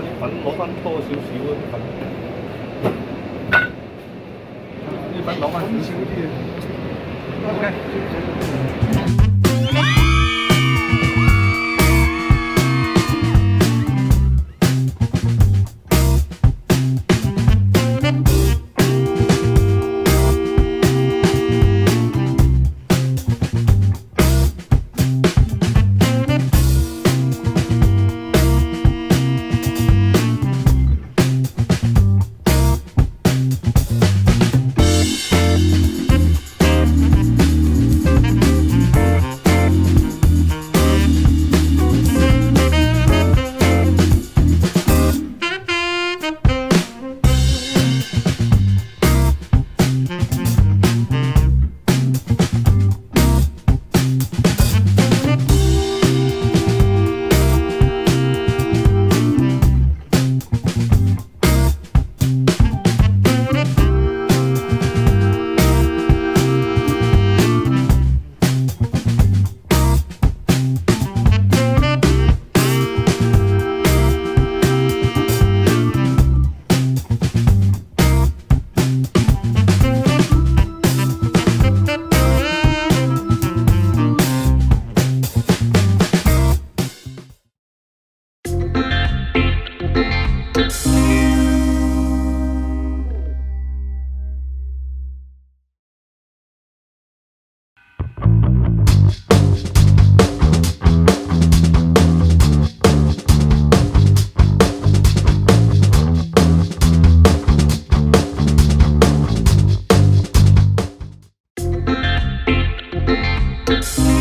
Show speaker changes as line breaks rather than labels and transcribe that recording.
啲粉攞翻多少少啲粉，啲粉攞翻少少啲。Okay. Bye.